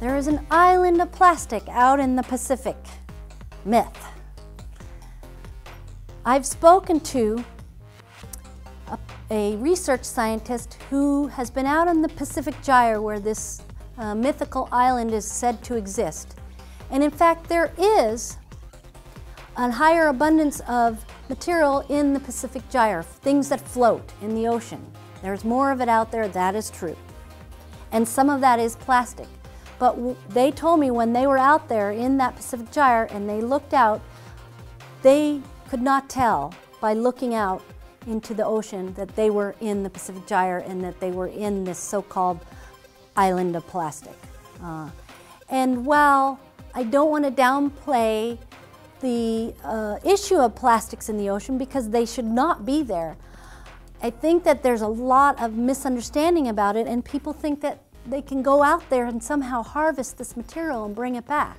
There is an island of plastic out in the Pacific. Myth. I've spoken to a, a, research scientist who has been out on the Pacific Gyre where this uh, mythical island is said to exist. And in fact, there is a higher abundance of material in the Pacific Gyre, things that float in the ocean. There's more of it out there, that is true. And some of that is plastic. But they told me when they were out there in that Pacific Gyre and they looked out, they could not tell by looking out into the ocean that they were in the Pacific Gyre and that they were in this so-called island of plastic. Uh, and while I don't want to downplay the uh, issue of plastics in the ocean because they should not be there, I think that there's a lot of misunderstanding about it and people think that they can go out there and somehow harvest this material and bring it back.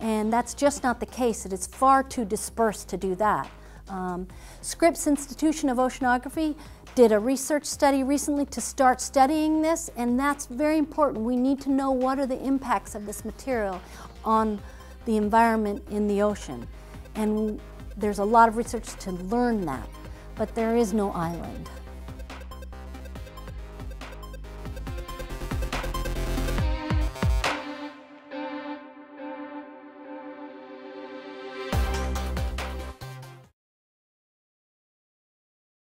And that's just not the case. It is far too dispersed to do that. Um, Scripps Institution of Oceanography did a research study recently to start studying this, and that's very important. We need to know what are the impacts of this material on the environment in the ocean. And there's a lot of research to learn that, but there is no island.